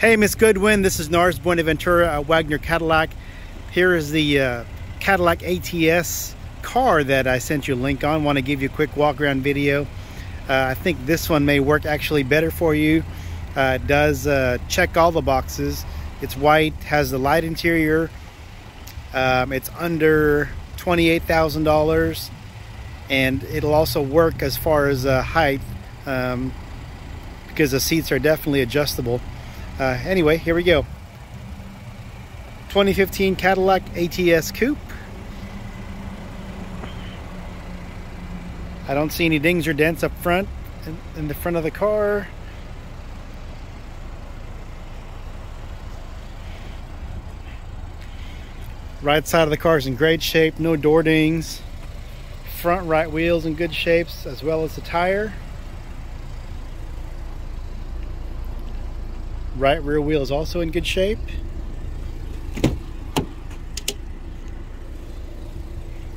Hey, Miss Goodwin, this is Nars Buenaventura at Wagner Cadillac. Here is the uh, Cadillac ATS car that I sent you a link on. Want to give you a quick walk around video. Uh, I think this one may work actually better for you. Uh, it does uh, check all the boxes. It's white, has the light interior. Um, it's under $28,000 and it'll also work as far as uh, height um, because the seats are definitely adjustable. Uh, anyway, here we go. 2015 Cadillac ATS Coupe. I don't see any dings or dents up front in, in the front of the car. Right side of the car is in great shape, no door dings. Front right wheels in good shapes as well as the tire. Right rear wheel is also in good shape.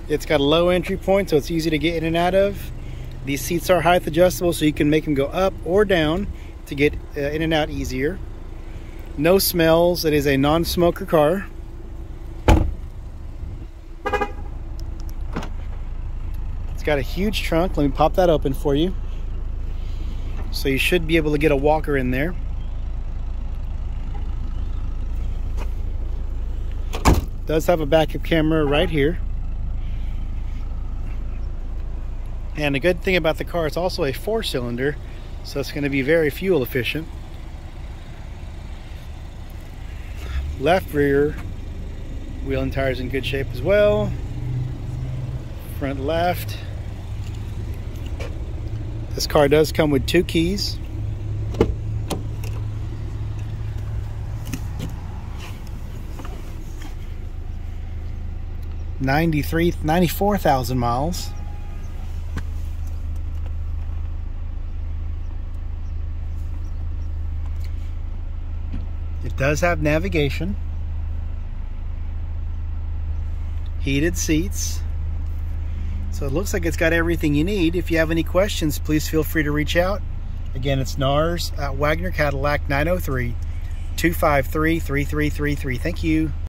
It's got a low entry point, so it's easy to get in and out of. These seats are height adjustable, so you can make them go up or down to get uh, in and out easier. No smells. It is a non-smoker car. It's got a huge trunk. Let me pop that open for you. So you should be able to get a walker in there. Does have a backup camera right here. And the good thing about the car, it's also a four cylinder, so it's going to be very fuel efficient. Left rear wheel and tires in good shape as well. Front left. This car does come with two keys. 93, 94,000 miles. It does have navigation, heated seats. So it looks like it's got everything you need. If you have any questions, please feel free to reach out. Again, it's NARS at Wagner Cadillac 903 253 3333. Thank you.